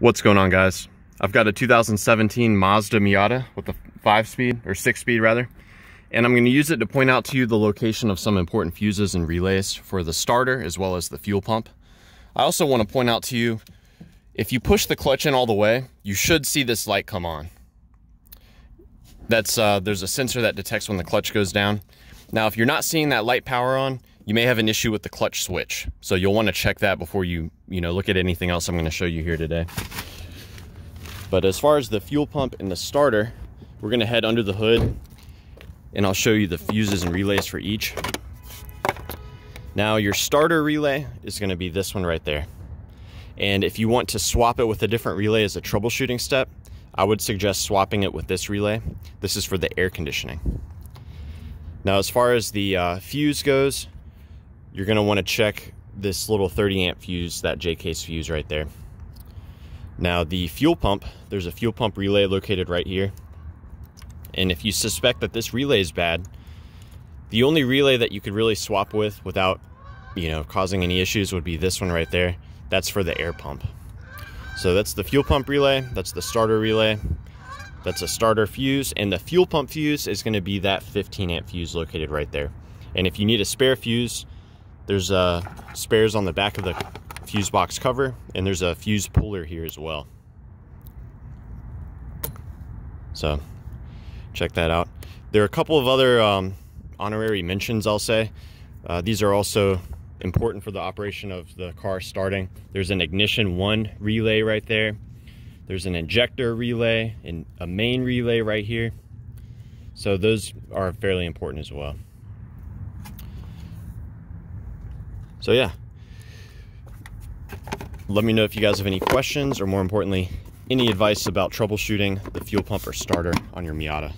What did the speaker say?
What's going on guys? I've got a 2017 Mazda Miata with a 5-speed, or 6-speed rather, and I'm going to use it to point out to you the location of some important fuses and relays for the starter as well as the fuel pump. I also want to point out to you, if you push the clutch in all the way, you should see this light come on. That's uh, There's a sensor that detects when the clutch goes down. Now if you're not seeing that light power on, you may have an issue with the clutch switch. So you'll want to check that before you, you know, look at anything else I'm going to show you here today. But as far as the fuel pump and the starter, we're going to head under the hood and I'll show you the fuses and relays for each. Now your starter relay is going to be this one right there. And if you want to swap it with a different relay as a troubleshooting step, I would suggest swapping it with this relay. This is for the air conditioning. Now as far as the uh, fuse goes, you're going to want to check this little 30 amp fuse, that J-case fuse right there. Now the fuel pump, there's a fuel pump relay located right here. And if you suspect that this relay is bad, the only relay that you could really swap with without, you know, causing any issues would be this one right there. That's for the air pump. So that's the fuel pump relay, that's the starter relay, that's a starter fuse, and the fuel pump fuse is gonna be that 15 amp fuse located right there. And if you need a spare fuse, there's uh, spares on the back of the fuse box cover, and there's a fuse puller here as well. So check that out. There are a couple of other um, honorary mentions, I'll say. Uh, these are also important for the operation of the car starting. There's an ignition one relay right there. There's an injector relay and a main relay right here. So those are fairly important as well. So yeah, let me know if you guys have any questions or more importantly, any advice about troubleshooting the fuel pump or starter on your Miata.